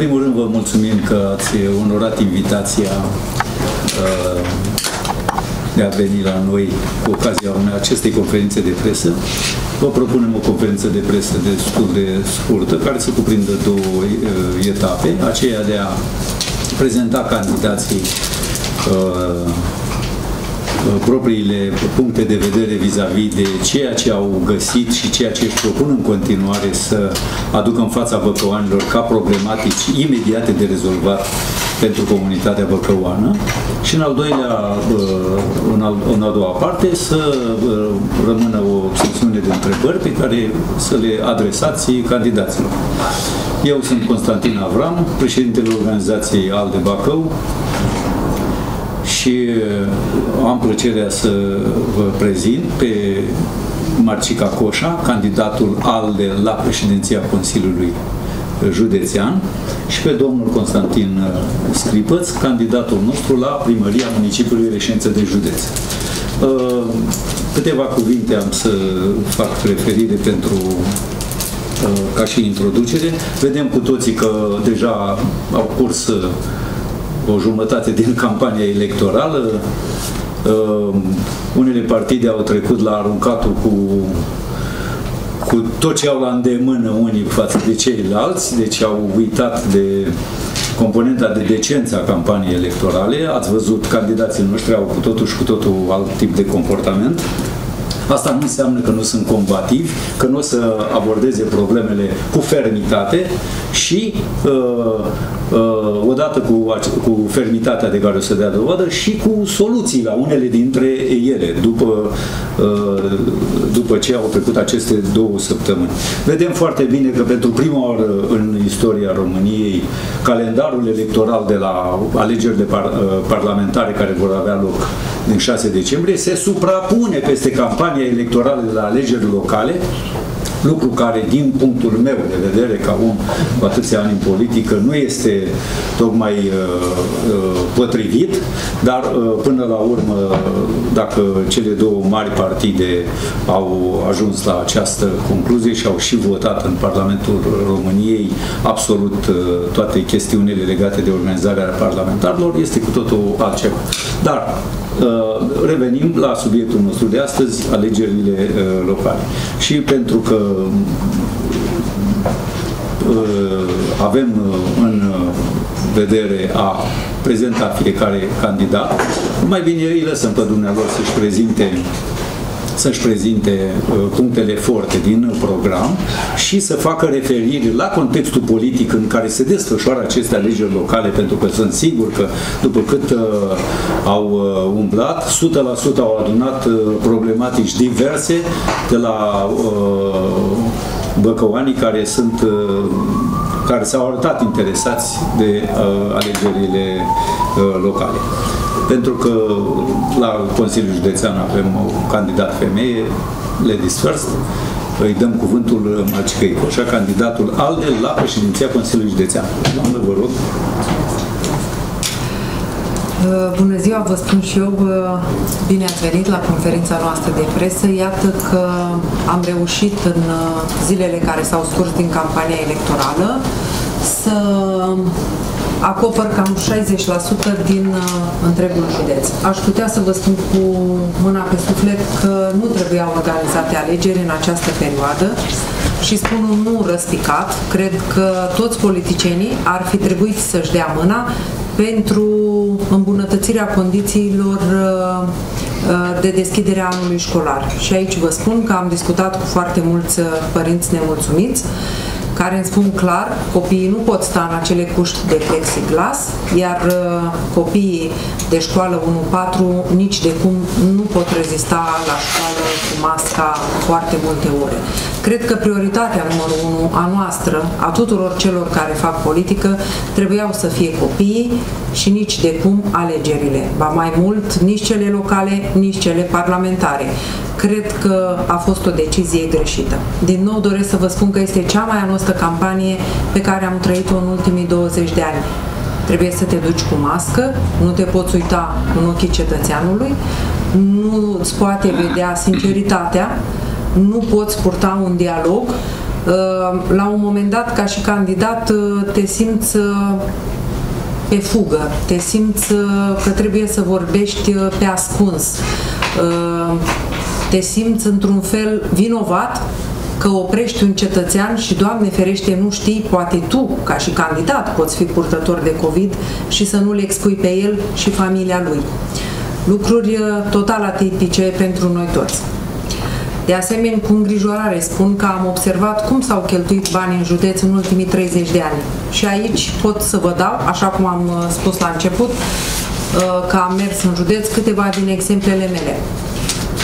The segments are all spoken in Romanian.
În primul rând vă mulțumim că ați onorat invitația uh, de a veni la noi cu ocazia unei acestei conferințe de presă. Vă propunem o conferință de presă destul de scurtă, care să cuprindă două uh, etape, aceea de a prezenta candidații uh, propriile puncte de vedere vis-a-vis -vis de ceea ce au găsit și ceea ce își propun în continuare să aducă în fața băcăoanilor ca problematici imediate de rezolvat pentru comunitatea băcăoană și în al doilea, în, al, în a doua parte să rămână o secțiune de întrebări pe care să le adresați candidaților. Eu sunt Constantin Avram, președintele organizației ALDE Bacău, și uh, am plăcerea să vă prezint pe Marcica Coșa, candidatul ALDE la președinția Consiliului Județean și pe domnul Constantin uh, Scripăț, candidatul nostru la primăria municipiului Reșență de Județ. Uh, câteva cuvinte am să fac referire pentru ca și introducere. Vedem cu toții că deja au curs o jumătate din campania electorală. Uh, unele partide au trecut la aruncatul cu cu tot ce au la îndemână unii față de ceilalți, deci au uitat de componenta de decență a campaniei electorale. Ați văzut, candidații noștri au cu totul și cu totul alt tip de comportament. Asta nu înseamnă că nu sunt combativi, că nu o să abordeze problemele cu fermitate și uh, uh, odată cu, cu fermitatea de care o să dea dovadă și cu soluții la unele dintre ele după, uh, după ce au trecut aceste două săptămâni. Vedem foarte bine că pentru prima oară în istoria României calendarul electoral de la alegerile par, uh, parlamentare care vor avea loc din 6 decembrie se suprapune peste campania electorală de la alegeri locale lucru care, din punctul meu de vedere, ca om cu atâția ani în politică, nu este tocmai uh, uh, potrivit, dar uh, până la urmă, dacă cele două mari partide au ajuns la această concluzie și au și votat în Parlamentul României absolut uh, toate chestiunile legate de organizarea parlamentarilor, este cu totul altceva. Dar Uh, revenim la subiectul nostru de astăzi, alegerile uh, locale. Și pentru că uh, avem în vedere a prezenta fiecare candidat, mai bine îi lăsăm pe dumnealor să-și prezinte să-și prezinte uh, punctele forte din program și să facă referiri la contextul politic în care se desfășoară aceste alegeri locale, pentru că sunt sigur că după cât uh, au uh, umblat, 100% au adunat uh, problematici diverse de la uh, băcăoanii care sunt uh, care s-au arătat interesați de uh, alegerile uh, locale pentru că la Consiliul Județean avem o candidat femeie, Ladies First, îi dăm cuvântul Marcicăi Coșa, candidatul ALDE la președinția Consiliului Județean. Doamnă, vă rog. Bună ziua, vă spun și eu, bine ați venit la conferința noastră de presă. Iată că am reușit în zilele care s-au scurs din campania electorală să acopăr cam 60% din uh, întregul județ. Aș putea să vă spun cu mâna pe suflet că nu trebuia organizate alegeri în această perioadă și spun un nu răspicat. Cred că toți politicienii ar fi trebuit să-și dea mâna pentru îmbunătățirea condițiilor uh, uh, de deschidere a anului școlar. Și aici vă spun că am discutat cu foarte mulți uh, părinți nemulțumiți care îmi spun clar, copiii nu pot sta în acele cuști de plexiglas, iar uh, copiii de școală 1-4 nici de cum nu pot rezista la școală cu masca foarte multe ore. Cred că prioritatea numărul 1 a noastră, a tuturor celor care fac politică, trebuiau să fie copiii și nici de cum alegerile. Ba mai mult, nici cele locale, nici cele parlamentare cred că a fost o decizie greșită. Din nou doresc să vă spun că este cea mai anostă campanie pe care am trăit-o în ultimii 20 de ani. Trebuie să te duci cu mască, nu te poți uita în ochii cetățeanului, nu îți poate vedea sinceritatea, nu poți purta un dialog, la un moment dat, ca și candidat, te simți pe fugă, te simți că trebuie să vorbești pe ascuns, te simți într-un fel vinovat că oprești un cetățean și, Doamne ferește, nu știi, poate tu, ca și candidat, poți fi purtător de COVID și să nu le expui pe el și familia lui. Lucruri uh, total atipice pentru noi toți. De asemenea, cu îngrijorare spun că am observat cum s-au cheltuit banii în județ în ultimii 30 de ani. Și aici pot să vă dau, așa cum am uh, spus la început, uh, că am mers în județ, câteva din exemplele mele.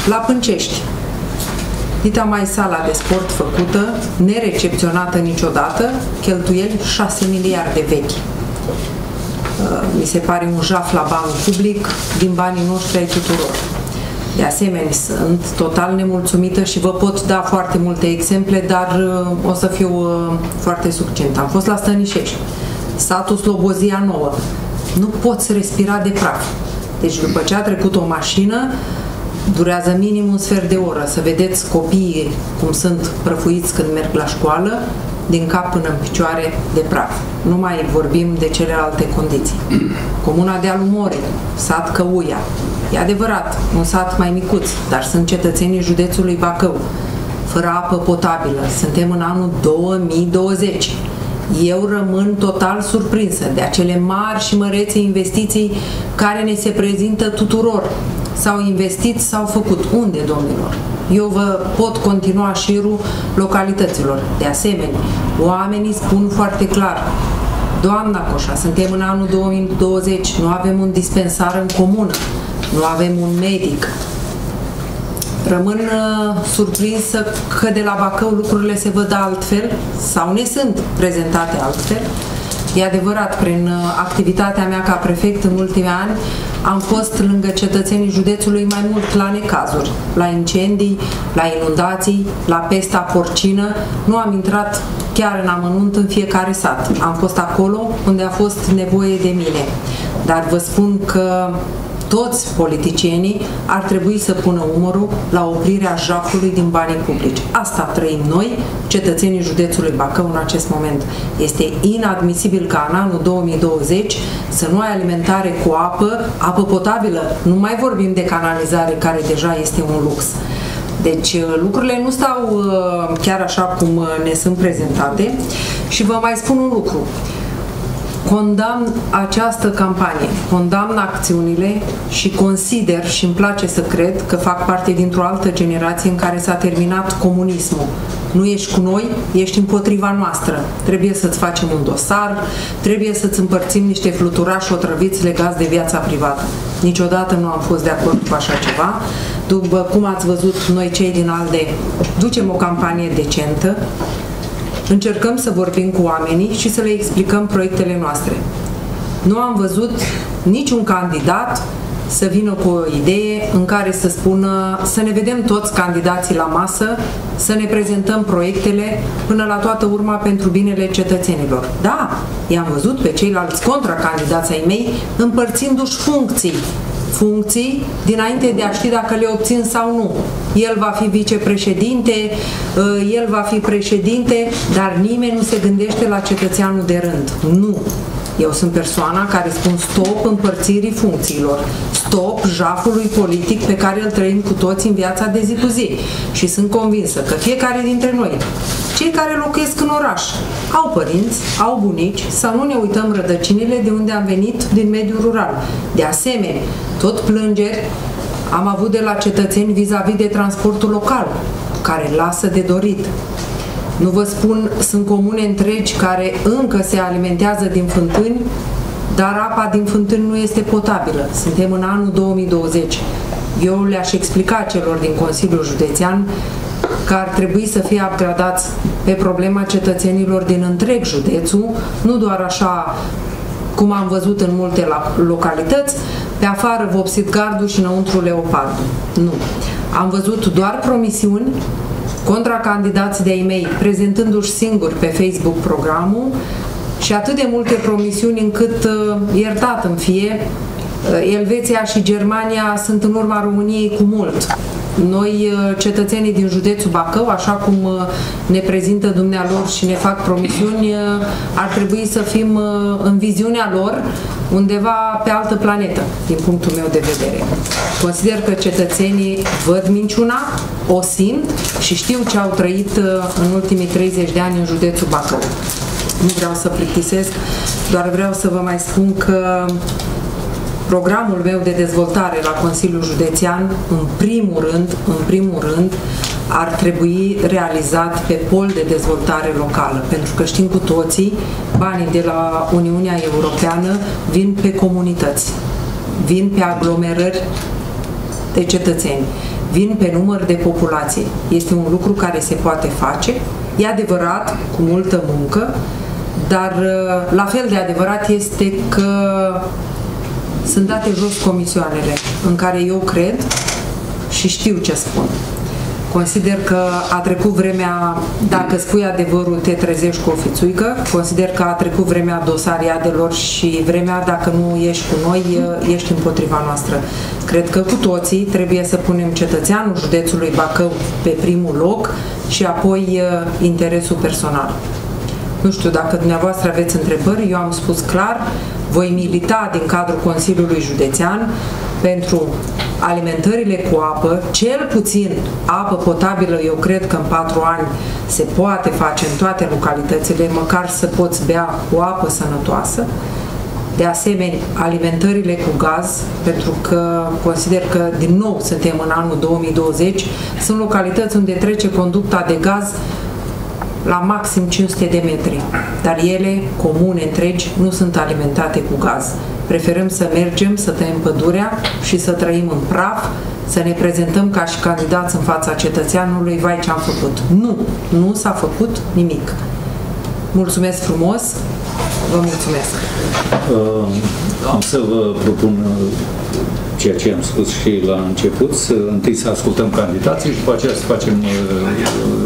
La Pâncești, Dita mai sala de sport făcută, nerecepționată niciodată, cheltuieli 6 miliarde vechi. Uh, mi se pare un jaf la banul public din banii noștri ai tuturor. De asemenea, sunt total nemulțumită și vă pot da foarte multe exemple, dar uh, o să fiu uh, foarte succint. Am fost la Stănișești, satul Slobozia Nouă. Nu poți respira de praf. Deci după ce a trecut o mașină, durează minim un sfert de oră să vedeți copiii cum sunt prăfuiți când merg la școală, din cap până în picioare de praf. Nu mai vorbim de celelalte condiții. Comuna de Alumore, sat Căuia. E adevărat, un sat mai micuț, dar sunt cetățenii județului Bacău, fără apă potabilă. Suntem în anul 2020. Eu rămân total surprinsă de acele mari și mărețe investiții care ne se prezintă tuturor s-au investit, s-au făcut. Unde, domnilor? Eu vă pot continua șirul localităților. De asemenea, oamenii spun foarte clar, Doamna Coșa, suntem în anul 2020, nu avem un dispensar în comună, nu avem un medic. Rămân uh, surprinsă că de la Bacău lucrurile se văd altfel sau ne sunt prezentate altfel. E adevărat, prin uh, activitatea mea ca prefect în ultimii ani, am fost lângă cetățenii județului mai mult la necazuri, la incendii, la inundații, la pesta porcină. Nu am intrat chiar în amănunt în fiecare sat. Am fost acolo unde a fost nevoie de mine. Dar vă spun că toți politicienii ar trebui să pună umărul la oprirea jafului din banii publici. Asta trăim noi, cetățenii județului Bacău în acest moment. Este inadmisibil ca în anul 2020 să nu ai alimentare cu apă, apă potabilă. Nu mai vorbim de canalizare, care deja este un lux. Deci uh, lucrurile nu stau uh, chiar așa cum uh, ne sunt prezentate și vă mai spun un lucru. Condamn această campanie, condamn acțiunile și consider și îmi place să cred că fac parte dintr-o altă generație în care s-a terminat comunismul. Nu ești cu noi, ești împotriva noastră. Trebuie să-ți facem un dosar, trebuie să-ți împărțim niște fluturași otrăviți legați de viața privată. Niciodată nu am fost de acord cu așa ceva. După cum ați văzut, noi cei din ALDE ducem o campanie decentă, Încercăm să vorbim cu oamenii și să le explicăm proiectele noastre. Nu am văzut niciun candidat să vină cu o idee în care să spună să ne vedem toți candidații la masă, să ne prezentăm proiectele până la toată urma pentru binele cetățenilor. Da, i-am văzut pe ceilalți contracandidații ai mei împărțindu-și funcții funcții dinainte de a ști dacă le obțin sau nu. El va fi vicepreședinte, uh, el va fi președinte, dar nimeni nu se gândește la cetățeanul de rând. Nu. Eu sunt persoana care spun stop împărțirii funcțiilor, stop jafului politic pe care îl trăim cu toți în viața de zi cu zi. Și sunt convinsă că fiecare dintre noi, cei care locuiesc în oraș, au părinți, au bunici sau nu ne uităm rădăcinile de unde am venit din mediul rural. De asemenea, tot plângeri am avut de la cetățeni vis-a-vis -vis de transportul local, care lasă de dorit. Nu vă spun, sunt comune întregi care încă se alimentează din fântâni, dar apa din fântâni nu este potabilă. Suntem în anul 2020. Eu le-aș explica celor din Consiliul Județean că ar trebui să fie upgradați pe problema cetățenilor din întreg județul, nu doar așa cum am văzut în multe localități, pe afară vopsit gardul și înăuntru leopardul. Nu. Am văzut doar promisiuni contra candidații de-ai mei, prezentându-și singur pe Facebook programul și atât de multe promisiuni încât, uh, iertat îmi fie, uh, Elveția și Germania sunt în urma României cu mult. Noi, uh, cetățenii din județul Bacău, așa cum uh, ne prezintă dumnealor și ne fac promisiuni, uh, ar trebui să fim în viziunea lor undeva pe altă planetă, din punctul meu de vedere. Consider că cetățenii văd minciuna, o simt și știu ce au trăit în ultimii 30 de ani în județul Bacău. Nu vreau să plictisesc, doar vreau să vă mai spun că programul meu de dezvoltare la Consiliul Județean, în primul rând, în primul rând, ar trebui realizat pe pol de dezvoltare locală, pentru că știm cu toții, banii de la Uniunea Europeană vin pe comunități, vin pe aglomerări de cetățeni, vin pe număr de populație. Este un lucru care se poate face, e adevărat, cu multă muncă, dar la fel de adevărat este că sunt date jos comisioanele în care eu cred și știu ce spun. Consider că a trecut vremea, dacă spui adevărul, te trezești cu o fițuică. Consider că a trecut vremea dosariadelor și vremea, dacă nu ești cu noi, ești împotriva noastră. Cred că cu toții trebuie să punem cetățeanul județului Bacău pe primul loc și apoi uh, interesul personal. Nu știu dacă dumneavoastră aveți întrebări, eu am spus clar, voi milita din cadrul Consiliului Județean pentru alimentările cu apă, cel puțin apă potabilă, eu cred că în patru ani se poate face în toate localitățile, măcar să poți bea cu apă sănătoasă. De asemenea, alimentările cu gaz, pentru că consider că din nou suntem în anul 2020, sunt localități unde trece conducta de gaz la maxim 500 de metri, dar ele, comune întregi, nu sunt alimentate cu gaz. Preferăm să mergem, să tăiem pădurea și să trăim în praf, să ne prezentăm ca și candidați în fața cetățeanului, vai ce am făcut. Nu, nu s-a făcut nimic. Mulțumesc frumos, vă mulțumesc. Uh, am să vă propun uh, ceea ce am spus și la început, să, întâi să ascultăm candidații și după aceea să facem uh,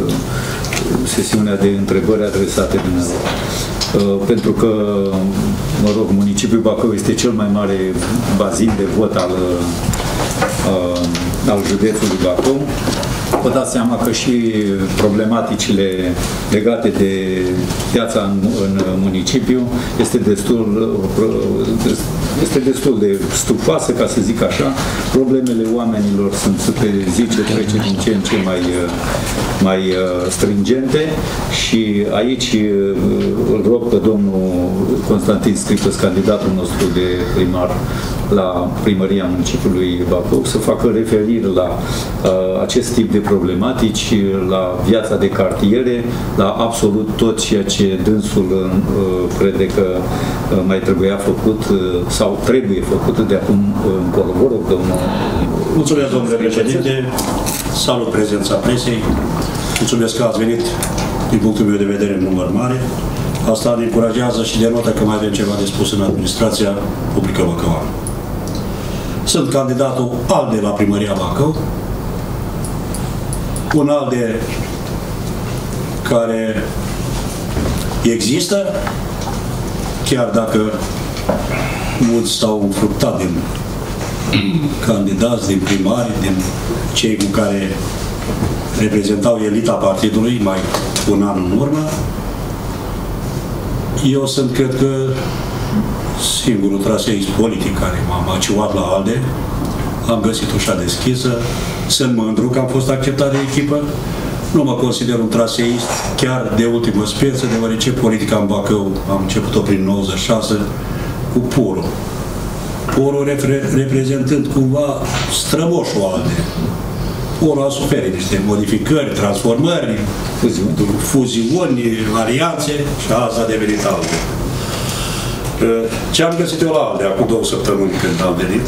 uh, sesiunea de întrebări adresate dumneavoastră. Uh, pentru că, mă rog, municipiul Bacău este cel mai mare bazin de vot al, uh, al județului Bacău vă dați seama că și problematicile legate de viața în, în municipiu este destul, este destul de stufoasă, ca să zic așa. Problemele oamenilor sunt pe zi ce trece din ce în ce mai, mai uh, stringente și aici uh, îl rog pe domnul Constantin Scripăs, candidatul nostru de primar la primăria municipiului Bacău, să facă referire la uh, acest tip de problematici, la viața de cartiere, la absolut tot ceea ce dânsul uh, crede că uh, mai trebuia făcut uh, sau trebuie făcut de acum uh, încolo. Vă rog, domnul... Mulțumesc, domnule președinte. Salut prezența presei. Mulțumesc că ați venit din punctul meu de vedere în număr mare. Asta ne încurajează și denotă că mai avem ceva de spus în administrația publică bacăuană. Sunt candidatul ALDE la primăria Bacău, un ALDE care există, chiar dacă mulți s-au înfructat din candidați, din primari, din cei cu care reprezentau elita partidului mai un an în urmă. Eu sunt, cred că, singurul traseist politic care m-a maciuat la ALDE. Am găsit ușa deschisă. Sunt mândru că am fost acceptat de echipă. Nu mă consider un traseist chiar de ultimă speță, deoarece politica în Bacău am început-o prin 96 cu purul. Purul repre reprezentând cumva strămoșul ALDE. Purul a suferit niște modificări, transformări, fuziuni, fuziuni alianțe și asta a devenit ALDE. Ce am găsit eu la ALDE acum două săptămâni când am venit?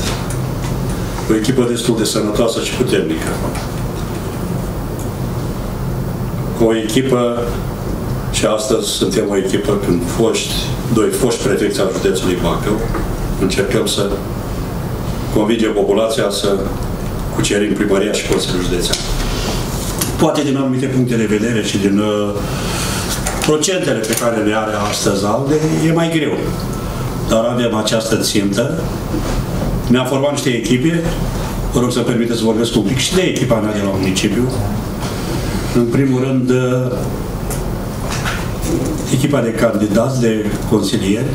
O echipă destul de sănătoasă și puternică. O echipă și astăzi suntem o echipă când foști, doi foști prefecți al județului Bacău, încercăm să convingem populația să cucerim primăria și Consiliul Județean. Poate din anumite puncte de vedere și din uh, procentele pe care le are astăzi ALDE, e mai greu dar avem această țintă. Ne-am format niște echipe Vă rog să permiteți să vorbesc un pic și de echipa mea de la municipiu. În primul rând, echipa de candidați, de consilieri.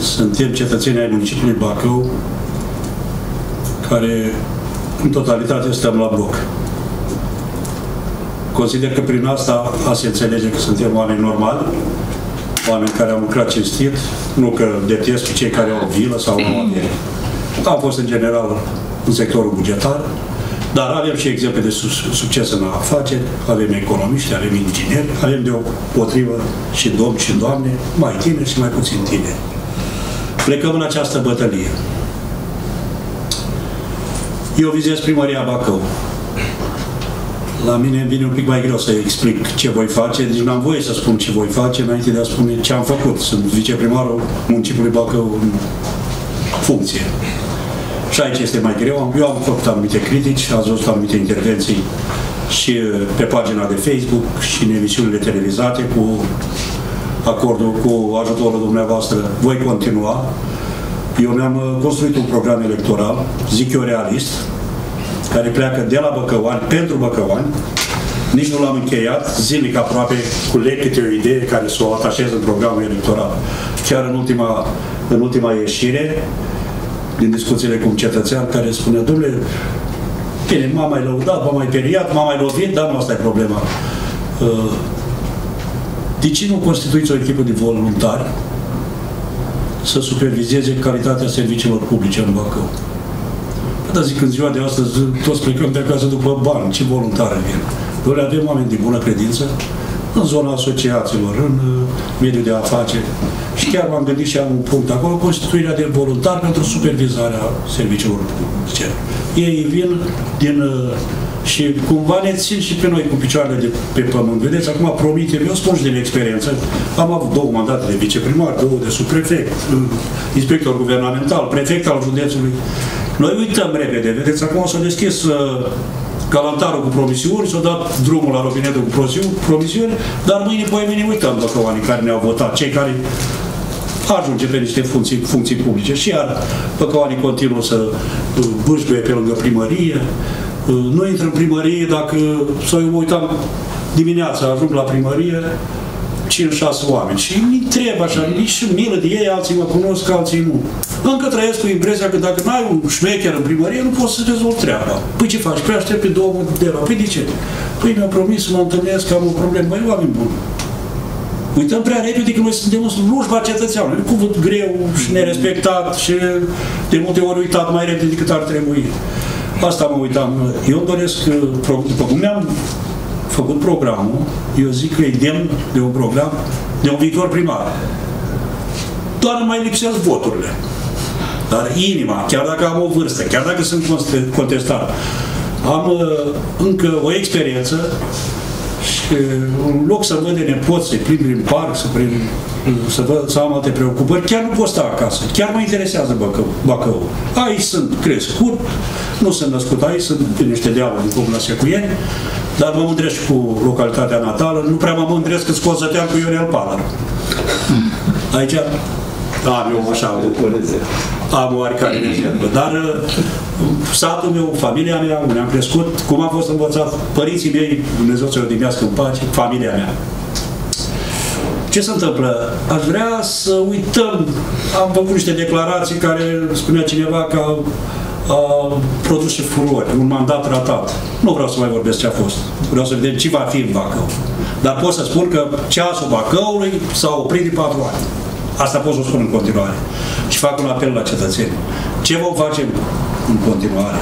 Suntem cetățenii ai municipiului Bacău, care în totalitate stăm la bloc. Consider că prin asta a se înțelege că suntem oameni normali, oameni care au lucrat cinstit, nu că detest pe cei care au vilă sau au avere. Am fost în general în sectorul bugetar, dar avem și exemple de succes în afaceri, avem economiști, avem ingineri, avem de potrivă și domni și doamne, mai tineri și mai puțin tineri. Plecăm în această bătălie. Eu vizez primăria Bacău. La mine vine un pic mai greu să explic ce voi face, deci n-am voie să spun ce voi face înainte de a spune ce am făcut. Sunt viceprimarul municipiului Bacău în funcție. Și aici este mai greu. Eu am făcut anumite critici, ați văzut anumite intervenții și uh, pe pagina de Facebook și în emisiunile televizate cu acordul, cu ajutorul dumneavoastră. Voi continua. Eu mi-am uh, construit un program electoral, zic eu realist, care pleacă de la Băcăoani pentru Băcăoani. Nici nu l-am încheiat, zilnic aproape, cu câte o idee care să o atașez în programul electoral. Chiar în ultima, în ultima ieșire, din discuțiile cu un cetățean care spunea, domnule, bine, m-a mai lăudat, m-a mai periat, m-a mai lovit, dar nu asta e problema. Uh, de ce nu constituiți o echipă de voluntari să supervizeze calitatea serviciilor publice în Bacău? Păi da, zic, în ziua de astăzi toți plecăm de acasă după bani, ce voluntari vin? Noi avem oameni de bună credință, în zona asociațiilor, în uh, mediul de afaceri. Și chiar m-am gândit și am un punct acolo, constituirea de voluntari pentru supervizarea serviciilor publice. Ei vin din uh, și cumva ne țin și pe noi cu picioarele de pe pământ. Vedeți, acum promitem, eu spun și din experiență, am avut două mandate de viceprimar, două de subprefect, uh, inspector guvernamental, prefect al județului. Noi uităm repede, vedeți, acum o să deschis uh, calantarul cu promisiuni, s-a dat drumul la robinetul cu promisiuni, dar mâine, poi mâine uităm băcăoanii care ne-au votat, cei care ajunge pe niște funcții, funcții publice. Și iar băcăoanii continuă să uh, bâșbuie pe lângă primărie, uh, nu intră în primărie dacă să uităm dimineața, ajung la primărie, 5-6 oameni. Și îmi întreb așa, nici și milă de ei, alții mă cunosc, alții nu. Încă trăiesc cu impresia că dacă n-ai un șmecher în primărie, nu poți să rezolvi treaba. Păi ce faci? Păi aștept pe două de la. Păi de ce? Păi mi-au promis să mă întâlnesc, că am o problemă. Băi, oameni buni. Uităm prea repede că noi suntem în slujba cetățeanului. Cuvânt greu și nerespectat și de multe ori uitat mai repede decât ar trebui. Asta mă uitam. Eu doresc, după cum mi-am făcut programul, eu zic că e demn de un program de un viitor primar. Doar mai lipsesc voturile. Dar inima, chiar dacă am o vârstă, chiar dacă sunt contestat, am uh, încă o experiență și în loc să văd de nepoți, să-i plimb prin parc, să, prin, să, văd, să am alte preocupări, chiar nu pot sta acasă. Chiar mă interesează Bacău. Bacău. Aici sunt crescut, nu sunt născut aici, sunt pe niște dealuri din Comuna Secuieni, dar mă mândresc cu localitatea natală, nu prea mă mândresc că scot cu Ionel Palar. Aici am eu așa, am oarecare rezervă. Dar uh, satul meu, familia mea, unde am crescut, cum am fost învățat, părinții mei, Dumnezeu să-i odihnească în pace, familia mea. Ce se întâmplă? Aș vrea să uităm, am făcut niște declarații care spunea cineva că a produs și furori, un mandat ratat. Nu vreau să mai vorbesc ce a fost. Vreau să vedem ce va fi în Bacău. Dar pot să spun că ceasul Bacăului s-a oprit de patru ani. Asta pot să o spun în continuare. Și fac un apel la cetățeni. Ce vom face în continuare?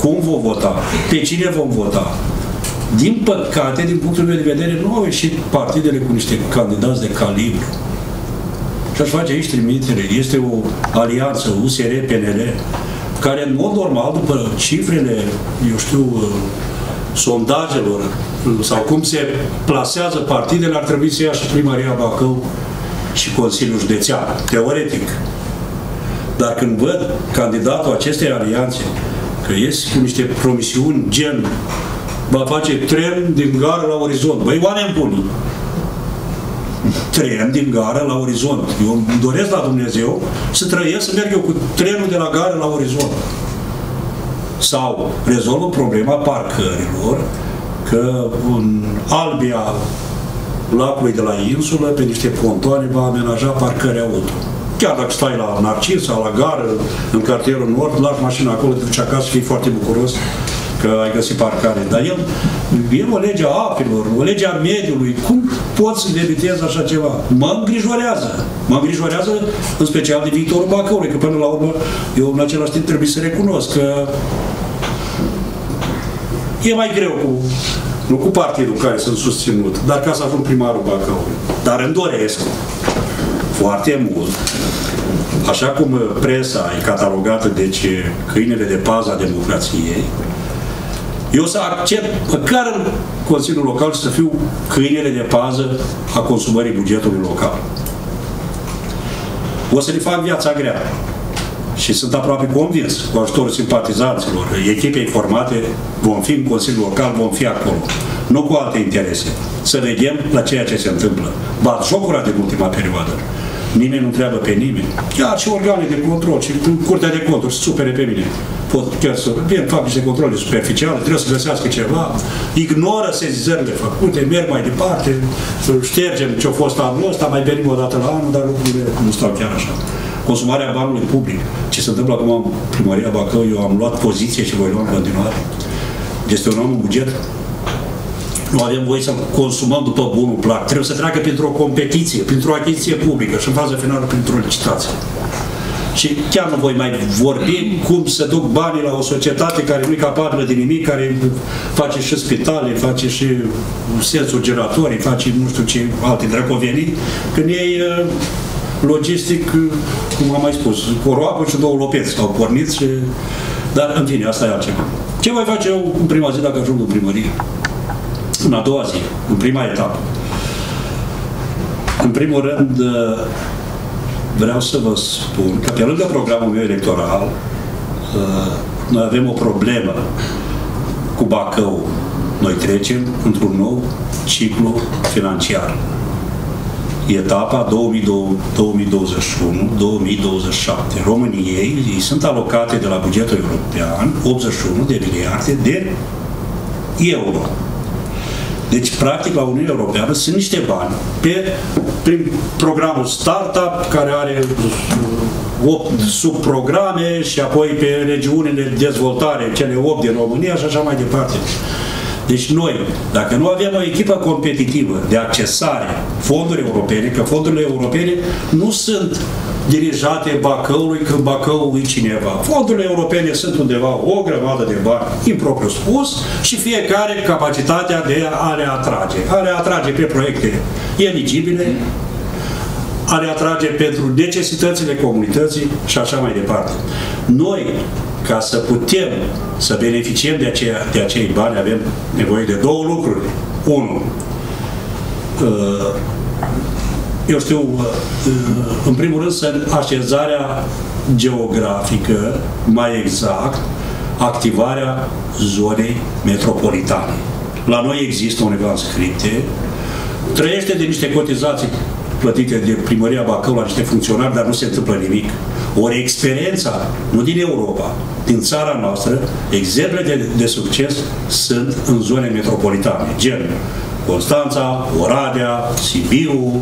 Cum vom vota? Pe cine vom vota? Din păcate, din punctul meu de vedere, nu au ieșit partidele cu niște candidați de calibru. Și aș face aici trimitere. Este o alianță USR-PNL care, în mod normal, după cifrele, eu știu, sondajelor sau cum se plasează partidele, ar trebui să ia și primăria Bacău și Consiliul Județean, teoretic. Dar când văd candidatul acestei alianțe că ies cu niște promisiuni gen va face tren din gară la orizont. Băi, oameni buni, tren din gară la orizont. Eu îmi doresc la Dumnezeu să trăiesc, să merg eu cu trenul de la gară la orizont. Sau rezolvă problema parcărilor, că în Albia lacului de la insulă, pe niște pontoane, va amenaja parcări auto. Chiar dacă stai la Narcisa, la gară, în cartierul Nord, lași mașina acolo, te duci acasă, fii foarte bucuros că ai găsit parcare. Dar el, e o lege a apelor, o lege a mediului. Cum poți să debitezi așa ceva? Mă îngrijorează. Mă îngrijorează în special de viitorul Bacăului, că până la urmă eu în același timp trebuie să recunosc că e mai greu cu nu cu partidul care sunt susținut, dar ca să ajung primarul Bacăului. Dar îmi doresc foarte mult, așa cum presa e catalogată, deci câinele de pază a democrației, eu să accept, măcar în Consiliul Local, să fiu câinele de pază a consumării bugetului local. O să ne fac viața grea. Și sunt aproape convins, cu ajutorul simpatizanților, echipei formate, vom fi în Consiliul Local, vom fi acolo. Nu cu alte interese. Să vedem la ceea ce se întâmplă. Bat jocura de ultima perioadă. Nimeni nu întreabă pe nimeni. Chiar și organe de control, și curtea de conturi se supere pe mine. Pot chiar să vin, fac niște controle superficiale, trebuie să găsească ceva, ignoră sezizările făcute, merg mai departe, ștergem ce-a fost anul ăsta, mai venim o dată la anul, dar lucrurile nu stau chiar așa. Consumarea banului public. Ce se întâmplă acum în primăria Bacău, eu am luat poziție și voi lua în continuare. Gestionăm un buget nu avem voie să consumăm după bunul plac. Trebuie să treacă printr-o competiție, printr-o achiziție publică și în fază finală printr-o licitație. Și chiar nu voi mai vorbi cum se duc banii la o societate care nu e capabilă de nimic, care face și spitale, face și sensuri giratorii, face nu știu ce alte drăcovenii, când ei uh, logistic, uh, cum am mai spus, cu o roapă și două lopeți au pornit și... Dar, în fine, asta e altceva. Ce voi face eu în prima zi dacă ajung în primărie? În a doua zi, în prima etapă. În primul rând, uh, vreau să vă spun că pe lângă programul meu electoral, uh, noi avem o problemă cu Bacău. Noi trecem într-un nou ciclu financiar. Etapa 2021-2027. României îi sunt alocate de la bugetul european 81 de miliarde de euro. Deci, practic, la Uniunea Europeană sunt niște bani pe, prin programul Startup, care are 8 subprograme și apoi pe regiunile de dezvoltare, cele 8 din România și așa mai departe. Deci noi, dacă nu avem o echipă competitivă de accesare fonduri europene, că fondurile europene nu sunt dirijate Bacăului când Bacăul e cineva. Fondurile europene sunt undeva o grămadă de bani, impropriu spus, și fiecare capacitatea de a le atrage. A le atrage pe proiecte eligibile, a le atrage pentru necesitățile comunității și așa mai departe. Noi, ca să putem să beneficiem de, aceea, de acei bani, avem nevoie de două lucruri. Unu, uh, eu știu, uh, în primul rând, așezarea geografică, mai exact, activarea zonei metropolitane. La noi există undeva înscripte, trăiește de niște cotizații plătite de primăria Bacău la niște funcționari, dar nu se întâmplă nimic. Ori experiența, nu din Europa, din țara noastră, exemple de, de succes sunt în zone metropolitane, gen Constanța, Oradea, Sibiu,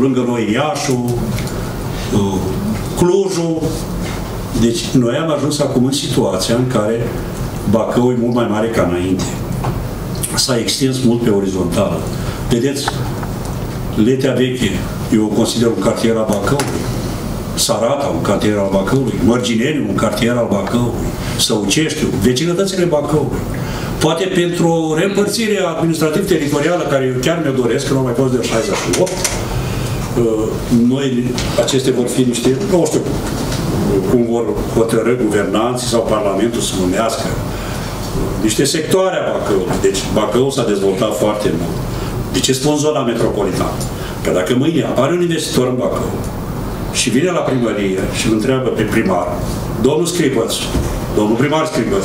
lângă noi Iașu, Clujul. Deci noi am ajuns acum în situația în care Bacău e mult mai mare ca înainte. S-a extins mult pe orizontală. Vedeți, Letea Veche, eu o consider un cartier al Bacăului. Sarata, un cartier al Bacăului. Mărgineniu, un cartier al Bacăului. Săuceștiu, vecinătățile Bacăului. Poate pentru o reîmpărțire administrativ-teritorială, care eu chiar mi-o doresc, că nu mai fost de 68, noi, acestea vor fi niște, nu știu cum vor hotărâ guvernanții sau Parlamentul să numească, niște sectoare a Bacăului. Deci Bacăul s-a dezvoltat foarte mult. De ce spun zona metropolitană? Că dacă mâine apare un investitor în Bacău și vine la primărie și îl întreabă pe primar, domnul Scripăț, domnul primar Scripăț,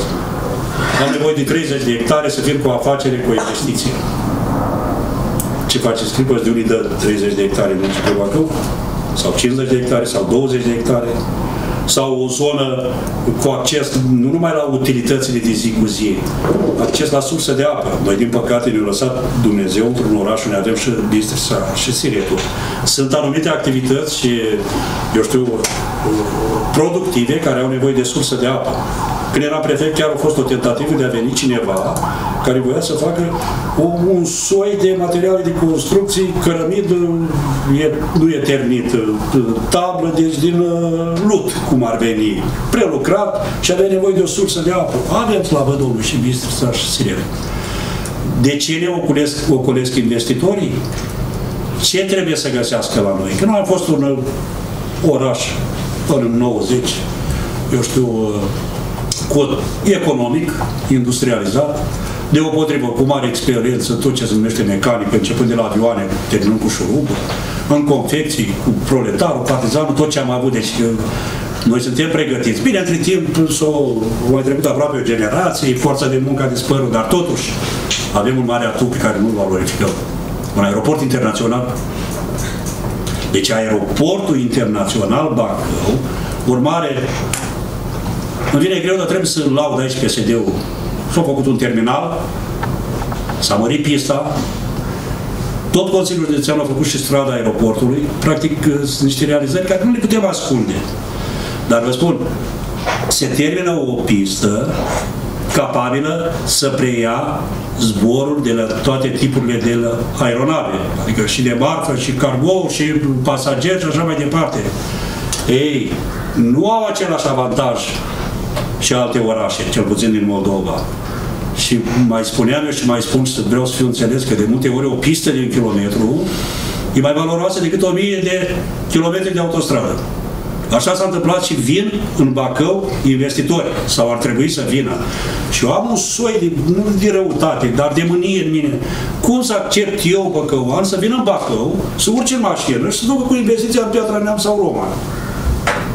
am nevoie de 30 de hectare să vin cu o afacere, cu o investiție. Ce face Scripăț de unii dă 30 de hectare în pe Bacău? Sau 50 de hectare? Sau 20 de hectare? sau o zonă cu acces nu numai la utilitățile de zi cu zi, acces la sursă de apă. Noi, din păcate, ne-a lăsat Dumnezeu într-un oraș unde avem și Bistrița și Siretul. Sunt anumite activități și, eu știu, productive care au nevoie de sursă de apă. Când era prefect, chiar a fost o tentativă de a veni cineva care voia să facă un soi de materiale de construcții, cărămid, e, nu e ternit, tablă, deci din uh, lut, cum ar veni, prelucrat și avea nevoie de o sursă de apă. Avem, slavă Domnului, și Bistrița și Sirene. De ce ne oculesc, oculesc investitorii? Ce trebuie să găsească la noi? Că noi am fost un oraș până în 90, eu știu, uh, cod economic, industrializat, deopotrivă cu mare experiență tot ce se numește mecanică, începând de la avioane, terminând cu șurubă, în confecții, cu proletarul, partizanul, tot ce am avut. Deci noi suntem pregătiți. Bine, între timp s-o mai trecut aproape o generație, forța de muncă a dispărut, dar totuși avem un mare atu pe care nu-l valorificăm. Un aeroport internațional. Deci aeroportul internațional Bacău, urmare îmi vine greu, dar trebuie să laud aici PSD-ul. S-a făcut un terminal, s-a mărit pista, tot Consiliul Județean a făcut și strada aeroportului. Practic, sunt niște realizări care nu le putem ascunde. Dar vă spun, se termină o pistă capabilă să preia zboruri de la toate tipurile de la aeronave, adică și de marfă, și cargo, și pasageri și așa mai departe. Ei, nu au același avantaj și alte orașe, cel puțin din Moldova. Și mai spuneam eu și mai spun să vreau să fiu înțeles că de multe ori o pistă de un kilometru e mai valoroasă decât o mie de kilometri de autostradă. Așa s-a întâmplat și vin în Bacău investitori, sau ar trebui să vină. Și eu am un soi de, nu de răutate, dar de mânie în mine. Cum să accept eu, Bacăuan, să vin în Bacău, să urce în mașină și să ducă cu investiția în Piatra Neamț sau Roma?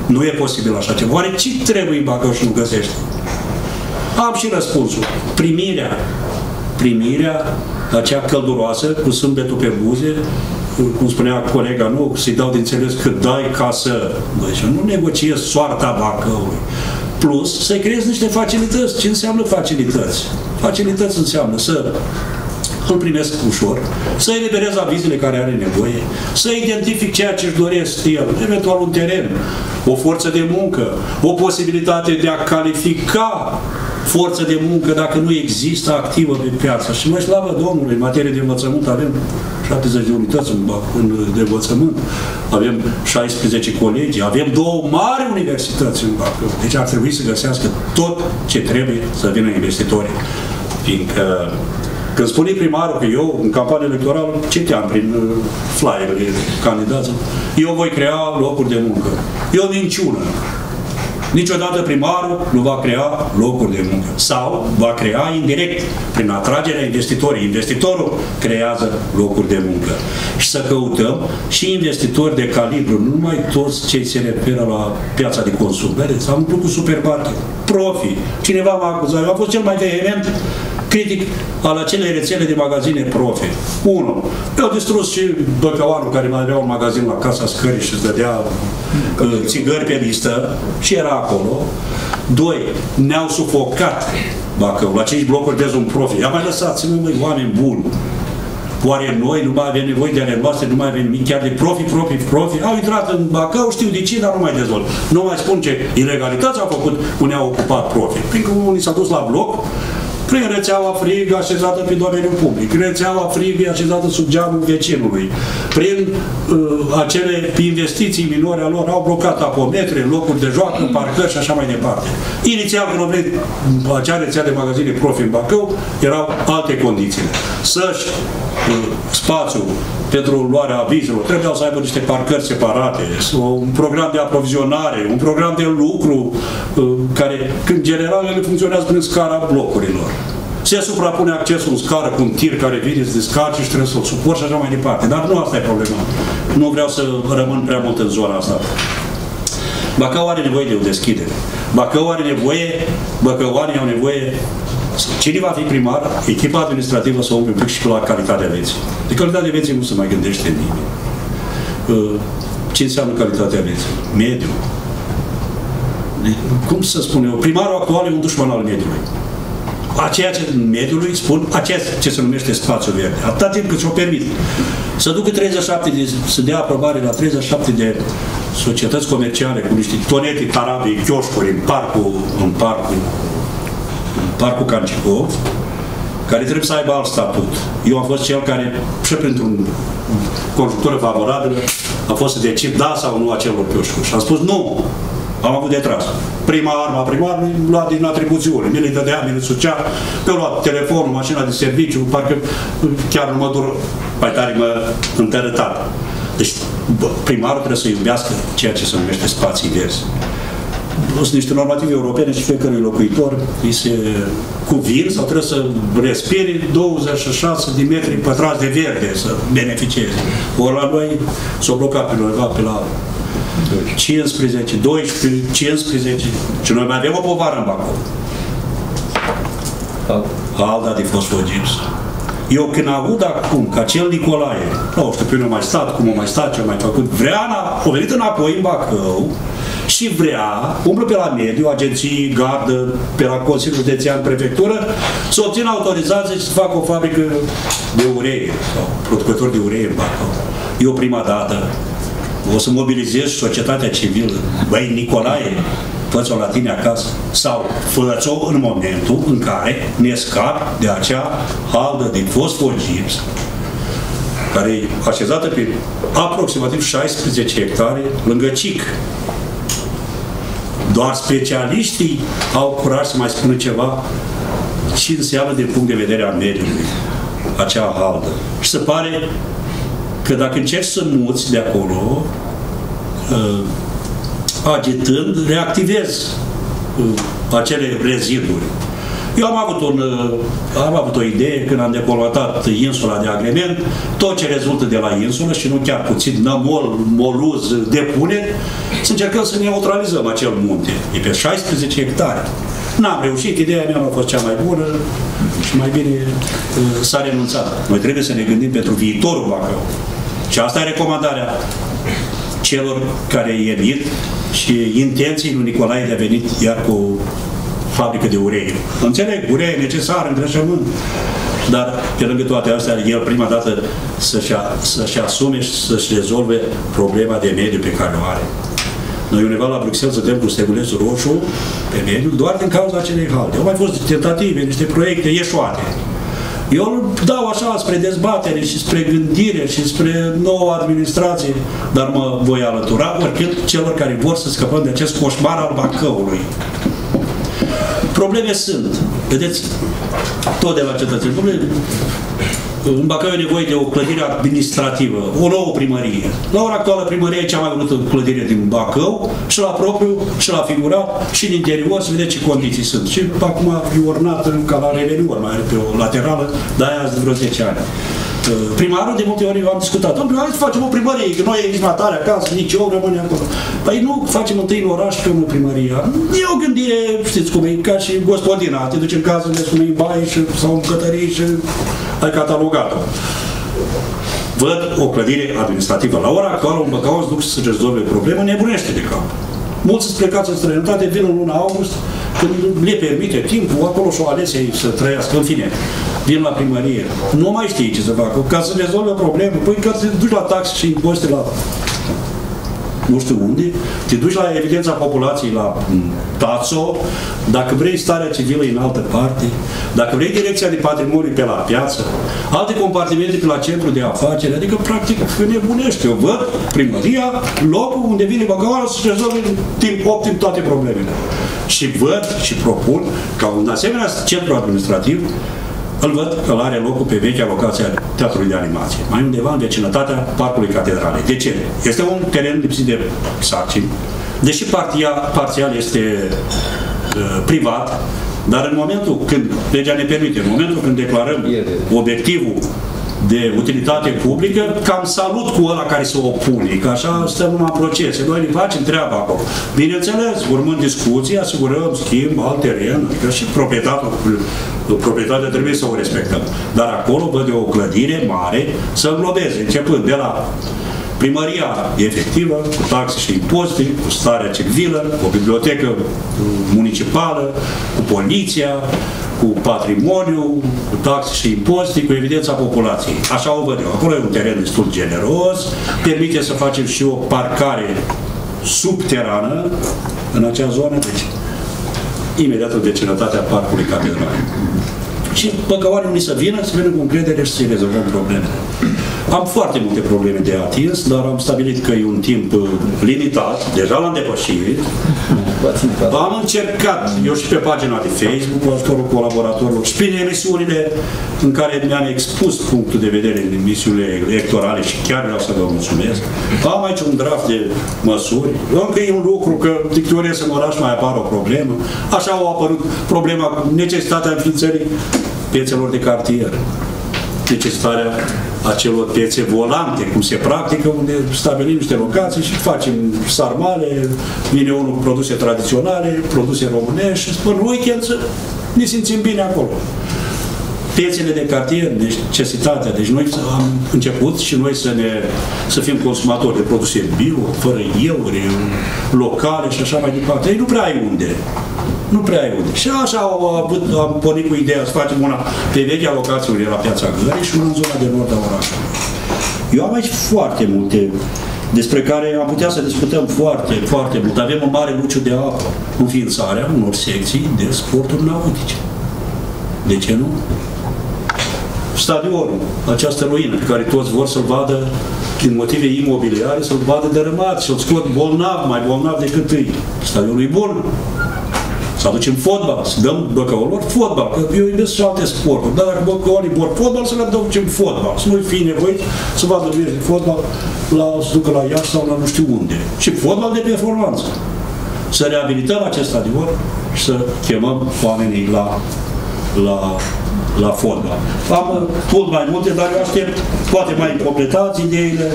Nu e posibil așa ceva. Oare ce trebuie în Bacău și nu găsește? Am și răspunsul. Primirea. Primirea aceea călduroasă, cu sâmbetul pe buze, cum spunea colega, nu, să-i dau de înțeles că dai ca să... Deci nu negociez soarta Bacăului. Plus, să creezi niște facilități. Ce înseamnă facilități? Facilități înseamnă să îl primesc ușor, să eliberez avizele care are nevoie, să identific ceea ce își doresc el, eventual un teren, o forță de muncă, o posibilitate de a califica forță de muncă dacă nu există activă pe piață. Și mai slavă Domnului, în materie de învățământ avem 70 de unități în, în, de învățământ, avem 16 colegi, avem două mari universități în Bacău. Deci ar trebui să găsească tot ce trebuie să vină investitorii. Fiindcă când spune primarul că eu, în campanie electorală, citeam prin uh, flyerile candidații, eu voi crea locuri de muncă. E o minciună. Niciodată primarul nu va crea locuri de muncă. Sau va crea indirect, prin atragerea investitorii. Investitorul creează locuri de muncă. Și să căutăm și investitori de calibru, nu numai toți cei se referă la piața de consum. Vedeți, am umplut cu supermarket, profi. Cineva m-a acuzat, eu am fost cel mai vehement critic al acelei rețele de magazine profi. Unu, au distrus și Băcăoanul care mai avea un magazin la Casa Scării și îți dădea uh, țigări pe listă și era acolo. Doi, ne-au sufocat Bacău, la acești blocuri de un profi. Ia mai lăsați-mă, măi, oameni buni. Oare noi nu mai avem nevoie de ale noastre, nu mai avem nimic, chiar de profi, profi, profi, au intrat în Bacău, știu de ce, dar nu mai dezvolt. Nu mai spun ce ilegalități au făcut unde au ocupat profi. Pentru că unii s-au dus la bloc, prin rețeaua frig așezată pe domeniul public, rețeaua frig așezată sub geamul vecinului, prin uh, acele investiții minore a lor, au blocat apometre, locuri de joacă, parcări și așa mai departe. Inițial, când au venit acea rețea de magazine profi în Bacău, erau alte condiții. Să-și uh, spațiul pentru luarea avizelor, trebuiau să aibă niște parcări separate, un program de aprovizionare, un program de lucru uh, care, în general, ele funcționează prin scara blocurilor. Se suprapune accesul în scară cu un tir care vine, să descarci și trebuie să-l suport și așa mai departe. Dar nu asta e problema. Nu vreau să rămân prea mult în zona asta. Bacău are nevoie de o deschidere. Bacău are nevoie, băcăoanii au nevoie Cine va fi primar, echipa administrativă să o un pic și la calitatea vieții. De calitatea vieții nu se mai gândește nimeni. Uh, ce înseamnă calitatea vieții? Mediu. cum să spun eu, primarul actual e un dușman al mediului. Aceea ce mediului spun, aceea ce se numește spațiu verde. Atâta timp cât și-o permit. Să ducă 37 de, să dea aprobare la 37 de societăți comerciale cu niște tonete, tarabii, chioșcuri în parcul, în parcul, în parcul Cancicov, care trebuie să aibă alt statut. Eu am fost cel care, și printr-un conjunctură favorabilă, a fost să decid da sau nu acelor chioșcuri. Și am spus nu, am avut de tras. Prima arma primarului lua din atribuțiune. Mi le dădea, mi le sucea, pe luat telefonul, mașina de serviciu, parcă chiar nu mă dur, mai tare mă întărătat. Deci primarul trebuie să iubească ceea ce se numește spații verzi sunt niște normative europene și fiecărui locuitor îi se cuvin sau trebuie să respire 26 de metri pătrați de verde să beneficieze. Ori la noi s-au blocat pe undeva pe la 15, 12, 15 și noi mai avem o povară în Bacău. Alda de fosfogips. Eu când aud acum că acel Nicolae, nu știu, pe nu mai stat, cum a mai stat, ce a mai făcut, vrea, a venit înapoi în Bacău, și vrea, umblă pe la mediu, agenții, gardă, pe la Consiliul Județean, prefectură, să obțină autorizație și să facă o fabrică de uree sau producători de uree în Bacău. Eu prima dată o să mobilizez societatea civilă. Băi, Nicolae, fă-ți-o la tine acasă. Sau fă-ți-o în momentul în care ne scap de acea haldă de fosfogips care e așezată pe aproximativ 16 hectare lângă Cic, doar specialiștii au curaj să mai spună ceva și înseamnă din punct de vedere al mediului acea haldă. Și se pare că dacă încerci să muți de acolo, uh, agitând, reactivezi uh, acele reziduri. Eu am avut, un, uh, am avut o idee când am decolmatat insula de agrement, tot ce rezultă de la insulă și nu chiar puțin nămol, moluz, depune, să încercăm să neutralizăm acel munte. E pe 16 hectare. N-am reușit, ideea mea a fost cea mai bună și mai bine uh, s-a renunțat. Noi trebuie să ne gândim pentru viitorul Bacău. Și asta e recomandarea celor care emit și intenții lui Nicolae de a venit iar cu fabrică de urei. Înțeleg, urei e necesar, îngrășământ. Dar, pe lângă toate astea, el prima dată să-și, să asume și să-și rezolve problema de mediu pe care o are. Noi undeva la Bruxelles să dăm cu stegulețul roșu pe mediu doar din cauza acelei halde. Au mai fost tentative, niște proiecte ieșoate. Eu îl dau așa spre dezbatere și spre gândire și spre nouă administrație, dar mă voi alătura oricât celor care vor să scăpăm de acest coșmar al Bacăului. Probleme sunt. Vedeți, tot de la cetățeni. Probleme, în Bacău e nevoie de o clădire administrativă, o nouă primărie. La ora actuală primăria e cea mai vânută clădire din Bacău, și la propriu, și la figurat, și în interior, să vedeți ce condiții sunt. Și acum e ornată ca la revenior, mai are pe o laterală, dar aia de vreo 10 ani. Primarul de multe ori am discutat, domnule, hai să facem o primărie, că noi e nici matare acasă, nici eu rămâne acolo. Păi nu facem întâi în oraș că o primăria. E o gândire, știți cum e, ca și gospodina, te duci în casă, vezi cum e în baie și, sau în cătării și ai catalogat-o. Văd o clădire administrativă. La ora actuală, un băcaos duc să rezolve probleme, nebunește de cap. Mulți sunt plecați în străinătate, vin în luna august, când le permite timpul, acolo și-o alese să trăiască, în fine vin la primărie, nu mai știi ce să facă. Ca să rezolve probleme, păi ca să te duci la taxe și impozite la nu știu unde, te duci la evidența populației la TASO, dacă vrei starea civilă în altă parte, dacă vrei direcția de patrimoniu pe la piață, alte compartimente pe la centru de afaceri, adică practic nebunește. Eu văd primăria, locul unde vine băgăoară să rezolve în timp optim toate problemele. Și văd și propun ca un asemenea centru administrativ îl văd că îl are locul pe vechea locație a Teatrului de Animație, mai undeva în vecinătatea Parcului Catedralei. De ce? Este un teren lipsit de sarcini, deși partia, parțial este uh, privat, dar în momentul când legea ne permite, în momentul când declarăm obiectivul de utilitate publică, cam salut cu ăla care se opune, că așa stăm numai procese. Noi ne facem treaba acolo. Bineînțeles, urmând discuții, asigurăm schimb, alt teren, adică și proprietatea, proprietatea trebuie să o respectăm. Dar acolo văd o clădire mare să înglobeze, începând de la primăria efectivă, cu taxe și impozite, cu starea civilă, cu o bibliotecă municipală, cu poliția, cu patrimoniu, cu taxe și impozite, cu evidența populației. Așa o văd eu. Acolo e un teren destul generos, permite să facem și o parcare subterană în acea zonă, deci imediat în vecinătatea Parcului Catedralei. Și băcăoanii unii să vină, să vină cu încredere și să-i rezolvăm problemele. Am foarte multe probleme de atins, dar am stabilit că e un timp uh, limitat, deja l-am depășit. Am încercat, eu și pe pagina de Facebook, cu ajutorul colaboratorilor și prin emisiunile în care mi-am expus punctul de vedere în emisiunile electorale și chiar vreau să vă mulțumesc. Am aici un draft de măsuri. Încă e un lucru că dictoresc în oraș mai apare o problemă. Așa au apărut problema cu necesitatea înființării piețelor de cartier necesitarea acelor piețe volante, cum se practică, unde stabilim niște locații și facem sarmale, vine unul cu produse tradiționale, produse românești și spun weekend să ne simțim bine acolo. Piețele de cartier, deci necesitatea. Deci noi am început și noi să, ne, să fim consumatori de produse bio, fără euri, locale și așa mai departe. Ei nu prea ai unde nu prea ai unde. Și așa am, avut, am pornit cu ideea să facem una pe vechea locație unde era piața Gării și una în zona de nord a orașului. Eu am aici foarte multe despre care am putea să discutăm foarte, foarte mult. Avem un mare luciu de apă, înființarea unor secții de sporturi nautice. De ce nu? Stadionul, această ruină pe care toți vor să-l vadă din motive imobiliare, să-l vadă dărâmat, să-l scot bolnav, mai bolnav decât îi. Stadionul e bun, să aducem fotbal, să dăm băcăurilor fotbal, că eu iubesc și alte sporturi, dar dacă băcăurii vor fotbal, să le aducem fotbal, să nu fie nevoie să vadă meci de fotbal, la, să ducă la Iași sau la nu știu unde. Și fotbal de performanță. Să reabilităm acest stadion și să chemăm oamenii la, la, la fotbal. Am mult mai multe, dar eu aștept poate mai completați ideile.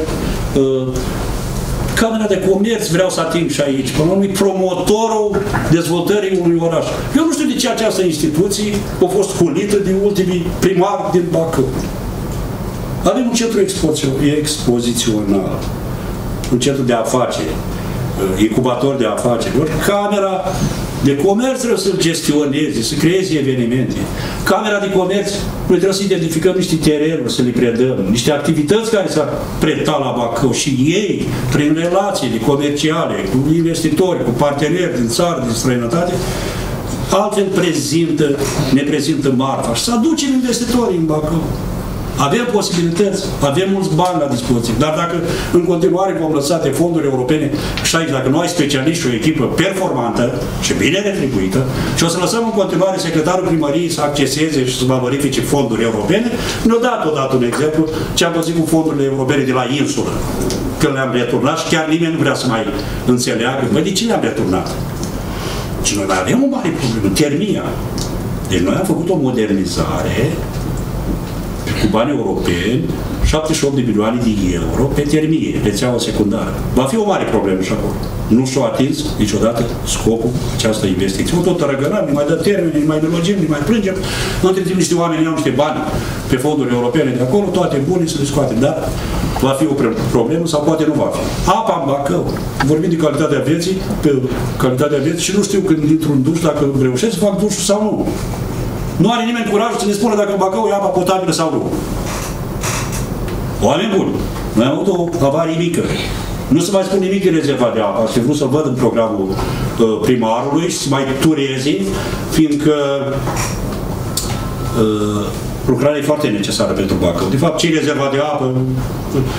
Uh, Camera de Comerț vreau să ating și aici, până la promotorul dezvoltării unui oraș. Eu nu știu de ce această instituție a fost hulită de ultimii primari din Bacău. Avem un centru expozițional, un centru de afaceri, uh, incubator de afaceri. Camera de comerț trebuie să gestioneze, să creeze evenimente. Camera de comerț, noi trebuie să identificăm niște terenuri, să le predăm, niște activități care s-ar preta la Bacău și ei, prin relațiile comerciale, cu investitori, cu parteneri din țară, din străinătate, altfel prezintă, ne prezintă marfa și să aducem investitorii în Bacău. Avem posibilități, avem mulți bani la dispoziție, dar dacă în continuare vom lăsa de fonduri europene și aici, dacă nu ai specialiști și o echipă performantă și bine retribuită și o să lăsăm în continuare secretarul primăriei să acceseze și să valorifice fonduri europene, ne-a dat odată un exemplu ce am văzut cu fondurile europene de la insulă, când le-am returnat și chiar nimeni nu vrea să mai înțeleagă, băi, de ce le-am returnat? Și noi mai avem o mare problemă, termia. Deci noi am făcut o modernizare cu bani europeni 78 de milioane de euro pe termie, rețeaua secundară. Va fi o mare problemă și acolo. Nu și-o atins niciodată scopul această investiție. Tot tărăgărăm, ne mai dă termeni, ne mai delogim, ne mai plângem. Între timp niște oameni au niște bani pe fonduri europene de acolo, toate bune să le scoatem. Dar va fi o problemă sau poate nu va fi. Apa în Bacău. Vorbim de calitatea vieții, pe calitatea vieții și nu știu când dintr-un duș dacă reușesc să fac dușul sau nu. Nu are nimeni curajul să ne spună dacă Bacău e apa potabilă sau nu. Oameni buni, noi am avut o avarie mică. Nu se mai spun nimic în rezerva de apă. Aș fi vrut să văd în programul uh, primarului și să mai turezi, fiindcă uh, lucrarea e foarte necesară pentru Bacău. De fapt, ce rezerva de apă,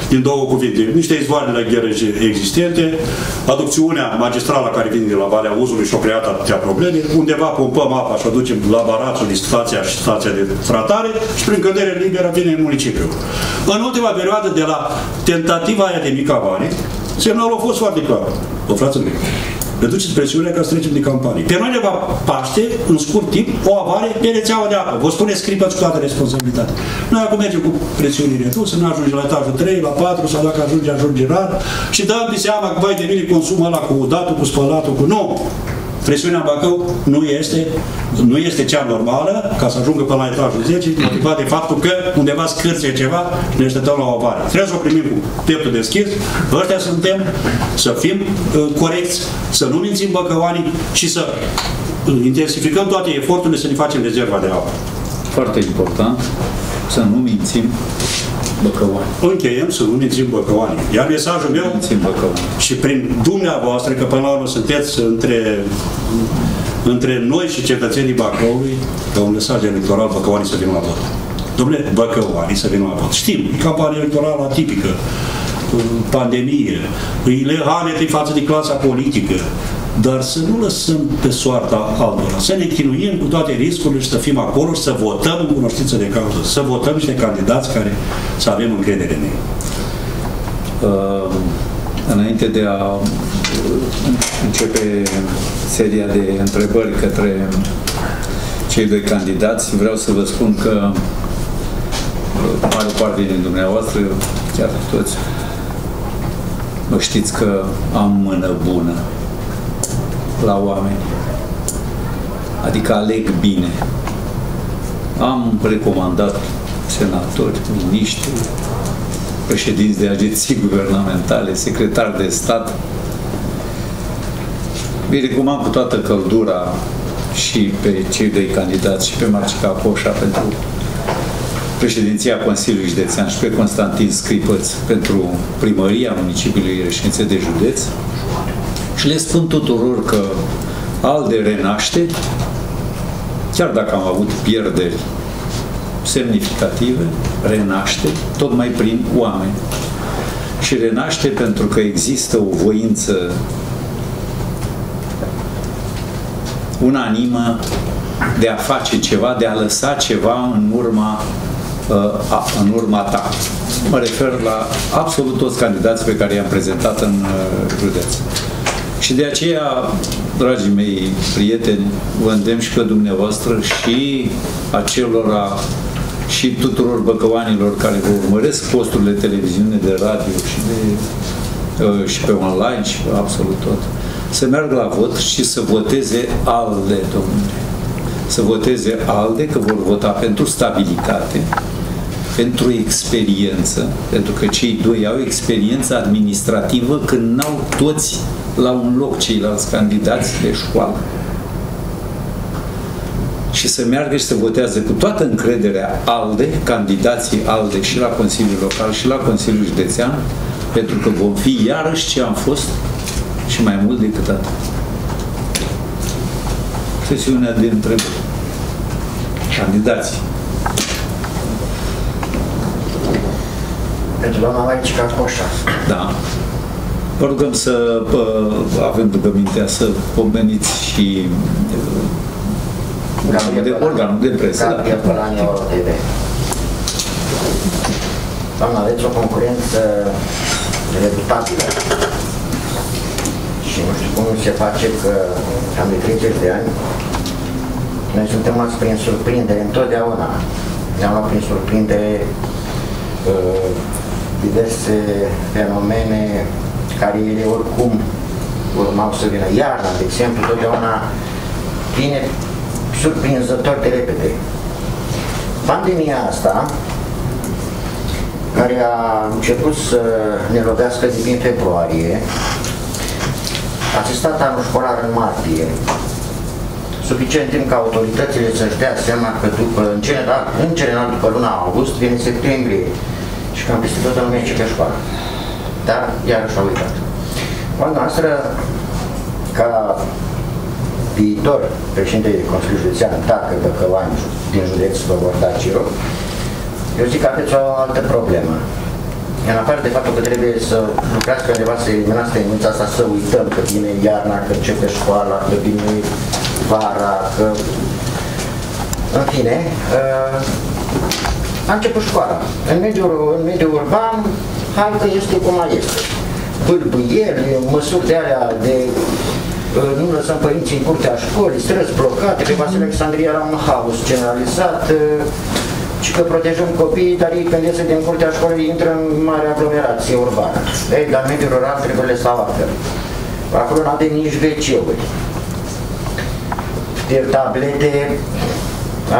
din două cuvinte, niște izvoare la ghereje existente, aducțiunea magistrală care vine de la Valea Uzului și-o creat atâtea probleme, undeva pompăm apa și o ducem la barațul de stația și stația de tratare și prin cădere liberă vine în municipiu. În ultima perioadă, de la tentativa aia de Micavani, semnalul a fost foarte clar. O frață mea reduceți presiunea ca să trecem de campanie. Pe noi ne va paște, în scurt timp, o avare pe rețeaua de apă. Vă spune scripăți cu toată responsabilitatea. Noi acum mergem cu presiuni reduse, nu ajunge la etajul 3, la 4 sau dacă ajunge, ajunge rar și dăm de seama că vai de mine consumă ăla cu datul, cu spălatul, cu nu. Presiunea în Bacău nu este, nu este cea normală, ca să ajungă până la etajul 10, motivat de faptul că undeva scârție ceva și ne așteptăm la o avare. Trebuie să o primim cu pieptul deschis, ăștia suntem, să fim uh, corecți, să nu mințim băcăoanii și să uh, intensificăm toate eforturile să ne facem rezerva de apă. Foarte important să nu mințim Băcăoani. Încheiem să nu mințim Băcăoani. Iar mesajul meu, mințim Băcăoani. și prin dumneavoastră, că până la urmă sunteți între, între noi și cetățenii Bacăului, ca un mesaj electoral, Băcăoanii să vină la vot. Domnule, Băcăoanii să vină la vot. Știm, campania electorală atipică, pandemie, îi lehanete față de clasa politică, dar să nu lăsăm pe soarta altora, să ne chinuim cu toate riscurile și să fim acolo și să votăm în cunoștință de cauză, să votăm niște candidați care să avem încredere în ei. Uh, înainte de a uh, începe seria de întrebări către cei doi candidați, vreau să vă spun că uh, mare parte din dumneavoastră, chiar toți, nu știți că am mână bună la oameni. Adică aleg bine. Am recomandat senatori, miniștri, președinți de agenții guvernamentale, secretari de stat. Îi recomand cu toată căldura și pe cei doi candidați și pe Marcica Coșa pentru președinția Consiliului Județean și pe Constantin Scripăț pentru primăria municipiului Reșințe de Județ și le spun tuturor că ALDE renaște, chiar dacă am avut pierderi semnificative, renaște, tocmai prin oameni. Și renaște pentru că există o voință unanimă de a face ceva, de a lăsa ceva în urma, uh, în urma ta. Mă refer la absolut toți candidații pe care i-am prezentat în uh, județ. Și de aceea, dragii mei prieteni, vă îndemn și pe dumneavoastră și acelora și tuturor băcăoanilor care vă urmăresc posturile televiziune, de radio și, de, uh, și pe online și pe absolut tot, să meargă la vot și să voteze ALDE, domnule. Să voteze ALDE, că vor vota pentru stabilitate, pentru experiență, pentru că cei doi au experiență administrativă când n-au toți la un loc ceilalți candidați de școală și să meargă și să votează cu toată încrederea ALDE, candidații ALDE și la Consiliul Local și la Consiliul Județean, pentru că vom fi iarăși ce am fost și mai mult decât atât. Sesiunea de întrebări. Candidații. Pentru doamna Maricica Coșa. Da. Vă rugăm să avem rugămintea să pomeniți și organul de, organul de presă. Gabriel da. Pălani, TV. Doamna, aveți o concurență redutabilă. Și nu știu cum se face că am de 30 de ani noi suntem luați prin surprindere întotdeauna. Ne-am luat prin surprindere uh, diverse fenomene care ele oricum urmau să vină. Iarna, de exemplu, totdeauna vine surprinzător de repede. Pandemia asta, care a început să ne lovească din februarie, a testat anul școlar în martie, suficient timp ca autoritățile să-și dea seama că după, în general, în general după luna august vine septembrie și cam peste toată lumea ce pe școală. Dar iarăși a uitat. Oana noastră, ca viitor președinte de Consiliul Județean, dacă Băcăvani din județ vă vor da Ciro, eu zic că aveți o altă problemă. În afară de faptul că trebuie să lucrați pe undeva să eliminați tendința asta, să uităm că vine iarna, că începe școala, că vine vara, că... În fine, uh, a început școala. În mediul, în mediul urban, hai că este cum mai este. Bâlbâieri, măsuri de alea de uh, nu lăsăm părinții în curtea școlii, străzi blocate, pe Vasile Alexandria era un haos generalizat, uh, și că protejăm copiii, dar ei când iese din curtea școlii intră în mare aglomerație urbană. Ei, dar mediul rural trebuie le stau altfel. Acolo nu avem nici wc de tablete,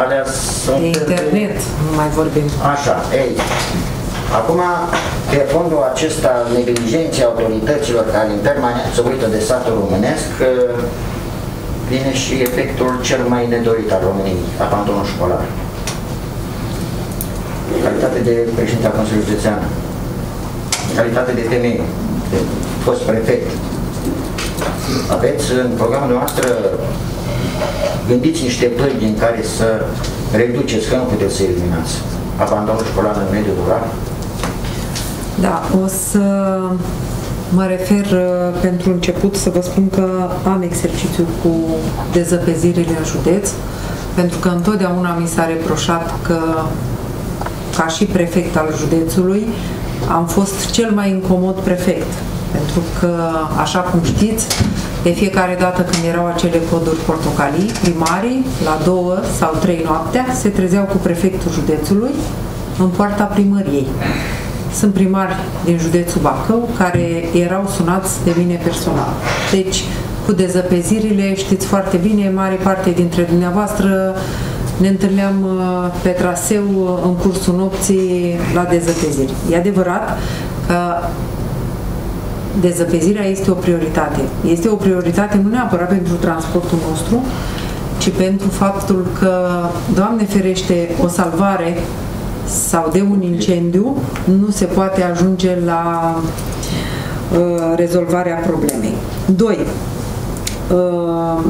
alea sunt... De internet, nu mai vorbim. Așa, ei. Acum, pe fondul acesta al neglijenței autorităților care în permanență uită de satul românesc, vine și efectul cel mai nedorit al României, abandonul școlar. Calitate de președinte al Consiliului Județean, calitate de femeie, de fost prefect. Aveți în programul noastră, gândiți niște plăi din care să reduceți, că nu puteți să eliminați abandonul școlar în mediul rural? Da, o să Mă refer uh, pentru început să vă spun că am exercițiu cu dezăpezirile în județ, pentru că întotdeauna mi s-a reproșat că, ca și prefect al județului, am fost cel mai incomod prefect, pentru că, așa cum știți, de fiecare dată când erau acele coduri portocalii, primarii, la două sau trei noaptea, se trezeau cu prefectul județului în poarta primăriei. Sunt primari din județul Bacău care erau sunați de mine personal. Deci, cu dezăpezirile, știți foarte bine, mare parte dintre dumneavoastră ne întâlneam uh, pe traseu uh, în cursul nopții la dezăpeziri. E adevărat că dezăpezirea este o prioritate. Este o prioritate nu neapărat pentru transportul nostru, ci pentru faptul că, Doamne ferește, o salvare sau de un incendiu, nu se poate ajunge la uh, rezolvarea problemei. 2. Uh,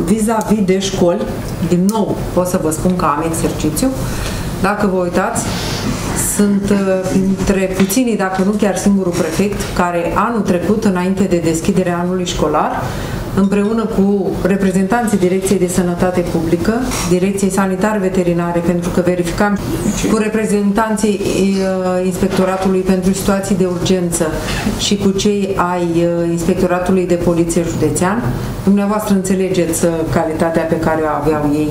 vis-a-vis -vis de școli, din nou pot să vă spun că am exercițiu, dacă vă uitați, sunt uh, între puținii, dacă nu chiar singurul prefect, care anul trecut, înainte de deschiderea anului școlar, împreună cu reprezentanții Direcției de Sănătate Publică, Direcției Sanitar-Veterinare, pentru că verificam cu reprezentanții uh, Inspectoratului pentru Situații de Urgență și cu cei ai uh, Inspectoratului de Poliție Județean. Dumneavoastră înțelegeți uh, calitatea pe care o aveau ei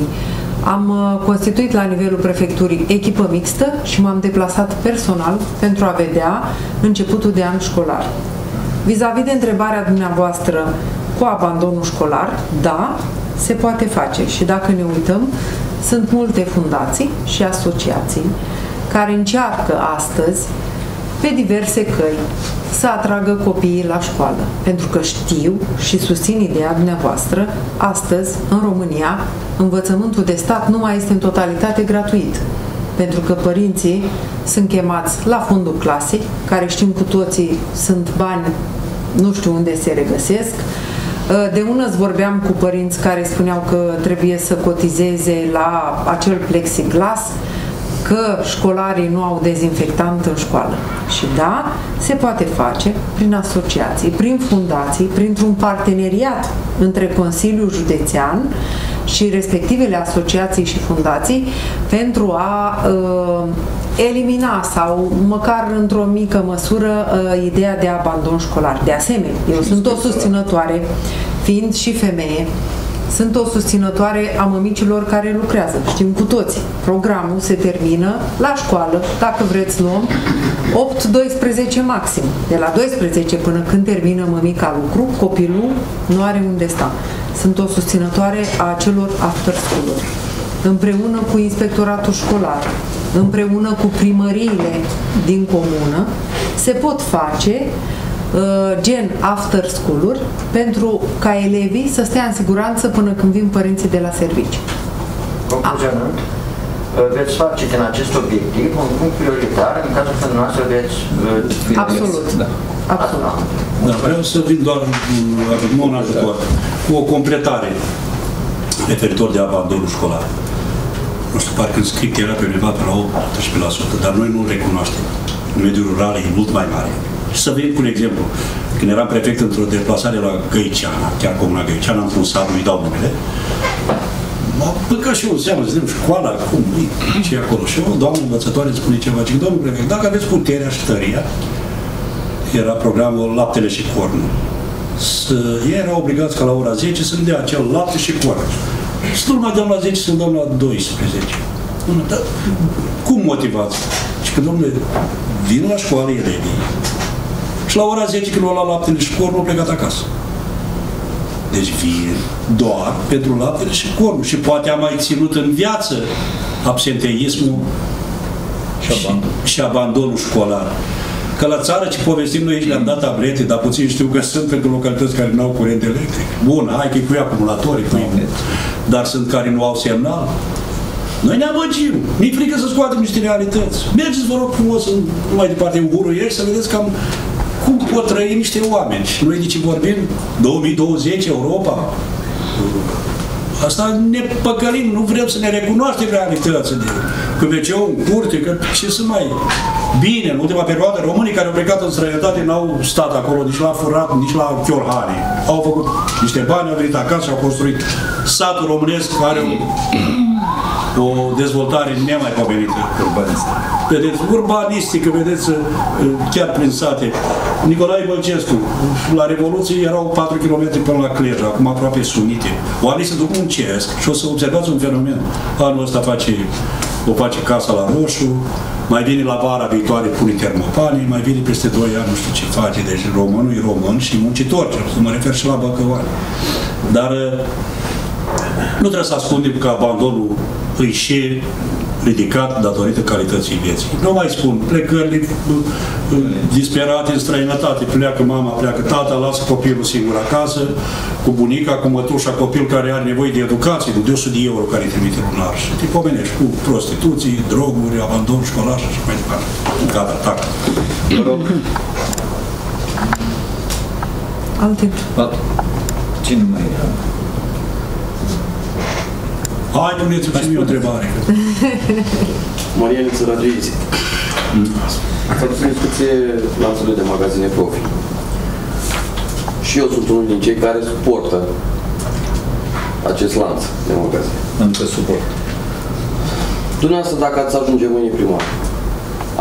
am constituit la nivelul prefecturii echipă mixtă și m-am deplasat personal pentru a vedea începutul de an școlar. Vis-a-vis -vis de întrebarea dumneavoastră cu abandonul școlar, da, se poate face și dacă ne uităm, sunt multe fundații și asociații care încearcă astăzi pe diverse căi să atragă copiii la școală. Pentru că știu și susțin ideea dumneavoastră, astăzi, în România, învățământul de stat nu mai este în totalitate gratuit. Pentru că părinții sunt chemați la fondul clasei, care știm cu toții sunt bani nu știu unde se regăsesc, Uh, de ună vorbeam cu părinți care spuneau că trebuie să cotizeze la acel plexiglas, că școlarii nu au dezinfectant în școală. Și da, se poate face prin asociații, prin fundații, printr-un parteneriat între Consiliul Județean și respectivele asociații și fundații pentru a uh, elimina sau măcar într-o mică măsură uh, ideea de abandon școlar. De asemenea, eu sunt o susținătoare, fiind și femeie, sunt o susținătoare a mămicilor care lucrează. Știm cu toți. Programul se termină la școală, dacă vreți luăm, 8-12 maxim. De la 12 până când termină mămica lucru, copilul nu are unde sta. Sunt o susținătoare a acelor after school împreună cu inspectoratul școlar, împreună cu primăriile din comună, se pot face uh, gen after school-uri pentru ca elevii să stea în siguranță până când vin părinții de la serviciu. Concluzionând, uh, veți face din acest obiectiv un punct prioritar în cazul când noastră veți... Uh, Absolut. Da. Absolut. Da, vreau să vin doar un ajutor cu o completare referitor de abandonul școlar nu știu, parcă în script era pe undeva pe la 18%, dar noi nu recunoaștem. În mediul rural e mult mai mare. Și să vin cu un exemplu. Când eram prefect într-o deplasare la Găiceana, chiar comuna Găiceana, într-un sat, nu-i dau numele, m-a băgat și eu în seamă, zicem, școala, cum, ce e acolo? Și o doamnă învățătoare spune ceva, zic, domnul prefect, dacă aveți puterea și tăria, era programul Laptele și Cornul. Să, ei erau obligați ca la ora 10 să dea acel lapte și corn. Și nu mai dăm la 10, să dăm la 12. Dom'le, dar cum motivați? Și că, domnule, vin la școală elevii și la ora 10 când au luat laptele și cornul, au plecat acasă. Deci vin doar pentru laptele și cornul. Și poate am mai ținut în viață absenteismul și, abandon. și abandonul școlar. Că la țară ce povestim noi aici le-am dat tablete, dar puțin știu că sunt pentru localități care nu au curent electric. Bun, hai că cu acumulatori, cu dar sunt care nu au semnal. Noi ne amăgim. Mi-e frică să scoatem niște realități. Mergeți, vă rog frumos, în, mai departe în Buruiești, să vedeți cam cum pot trăi niște oameni. Și noi de ce vorbim? 2020, Europa? Asta ne păcălim, nu vrem să ne recunoaștem realitățile. Că wc în curte, că ce să mai... Bine, în ultima perioadă, românii care au plecat în străinătate n-au stat acolo nici la furat, nici la chiorhane. Au făcut niște bani, au venit acasă și au construit satul românesc care o dezvoltare nemaipomenită. Urbanistică. Vedeți, urbanistică, vedeți, uh, chiar prin sate. Nicolae Bălcescu, la Revoluție erau 4 km până la Cluj, acum aproape sunite. Oamenii se duc muncesc și o să observați un fenomen. Anul ăsta face, o face casa la roșu, mai vine la vara viitoare, pune termopane, mai vine peste 2 ani, nu știu ce face. Deci românul e român și muncitor, să mă refer și la Băcăoani. Dar uh, nu trebuie să ascundem că abandonul îi și ridicat datorită calității vieții. Nu mai spun, plecările disperate în străinătate, pleacă mama, pleacă tata, lasă copilul singur acasă, cu bunica, cu mătușa, copil care are nevoie de educație, de 200 de euro care îi trimite lunar. Și te pomenești cu prostituții, droguri, abandon școlar și așa mai departe. Gata, tac. Alte. Cine mai e? Hai, puneți-mi și mie o întrebare. Marian Țărăduiți. Ați adus în discuție lanțurile de magazine profi. Și eu sunt unul din cei care suportă acest lanț de magazine. Încă suport. Dumneavoastră, dacă ați ajunge mâine primar,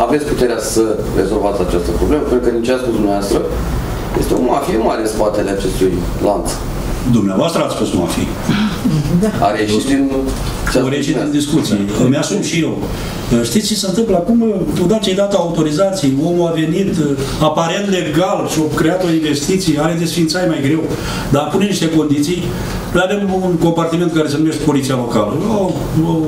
aveți puterea să rezolvați această problemă, pentru că din ce a spus dumneavoastră, este o mafie mare în spatele acestui lanț. Dumneavoastră ați spus mafie. A reieșit din... O reieșit din discuție. Îmi asum și eu. Știți ce se întâmplă acum? Odată ce ai dat autorizații, omul a venit aparent legal și a creat o investiție, are desfințai mai greu, dar pune niște condiții. Noi avem un compartiment care se numește Poliția Locală. O, o,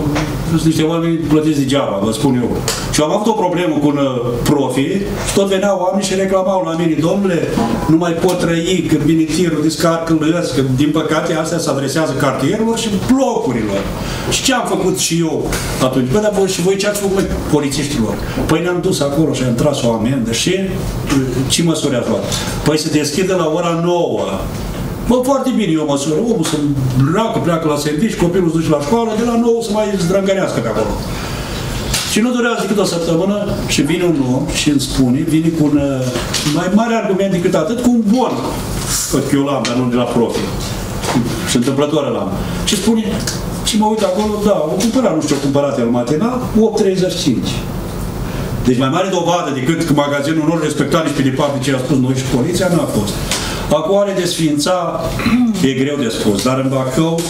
sunt niște oameni plătiți degeaba, vă spun eu. Și am avut o problemă cu un uh, profi și tot veneau oameni și reclamau la mine, domnule, nu mai pot trăi când vine tirul, discarcă că din păcate astea se adresează cartierilor și blocurilor. Și ce am făcut și eu atunci? Bă, dar voi și voi ce ați făcut polițiștilor? Păi ne-am dus acolo și am tras o amendă și ce măsuri ați luat? Păi se deschide la ora 9. Bă, foarte bine eu măsură. Omul să pleacă, pleacă la servici, copilul se duce la școală, de la 9 să mai zdrângănească pe acolo. Și nu durează decât o săptămână și vine un om și îmi spune, vine cu un mai mare argument decât atât, cu un bon. Că eu l-am, dar nu de la profi. Și întâmplător l-am. Și spune, și mă uit acolo, da, o cumpărat, nu știu, cumpărat el matinal, 8,35. Deci mai mare dovadă decât că magazinul nu respecta nici pe departe ce a spus noi și poliția, n-a fost. Acum are desfința, e greu de spus, dar în Bacău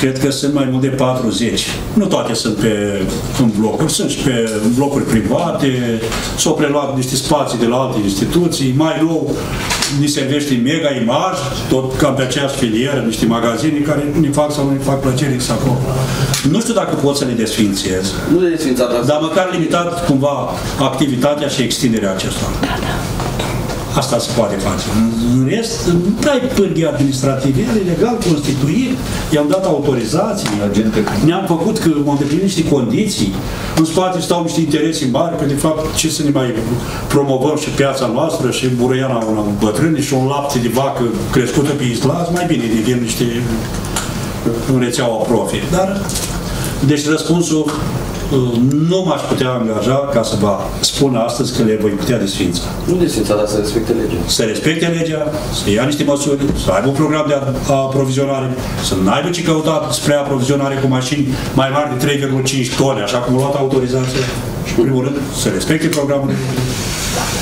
cred că sunt mai mult de 40. Nu toate sunt pe în blocuri, sunt și pe blocuri private, s-au preluat niște spații de la alte instituții, mai nou ni servește mega imaj, tot cam pe aceeași filieră, niște magazine care ne fac sau nu ne fac plăcere să acolo. Nu știu dacă pot să le desfințez. Nu le desfințat, dar măcar limitat cumva activitatea și extinderea acestora. Asta se poate face. În rest, nu ai pârghii administrative, el e legal constituit, i-am dat autorizații, ne-am făcut că am îndeplinit niște condiții, în spate stau niște interese mari, că de fapt ce să ne mai promovăm și piața noastră și Bureiana una bătrâni și un lapte de vacă crescută pe islas, mai bine devin niște în rețeaua profi. Dar, deci răspunsul nu m-aș putea angaja ca să vă spun astăzi că le voi putea desfința. Nu desfința, dar să respecte legea. Să respecte legea, să ia niște măsuri, să aibă un program de aprovizionare, să nu aibă ce căuta spre aprovizionare cu mașini mai mari de 3,5 tone, așa cum a luat autorizația. Și, în primul rând, să respecte programul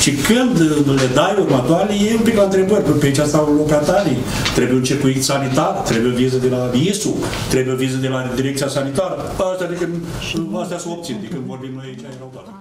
și când le dai următoarele, e un pic la întrebări, pe aici stau locatarii, trebuie un circuit sanitar, trebuie viză de la ISU, trebuie viză de la Direcția Sanitară. Asta, adică, astea sunt opțiuni, de când vorbim noi aici, erau toate.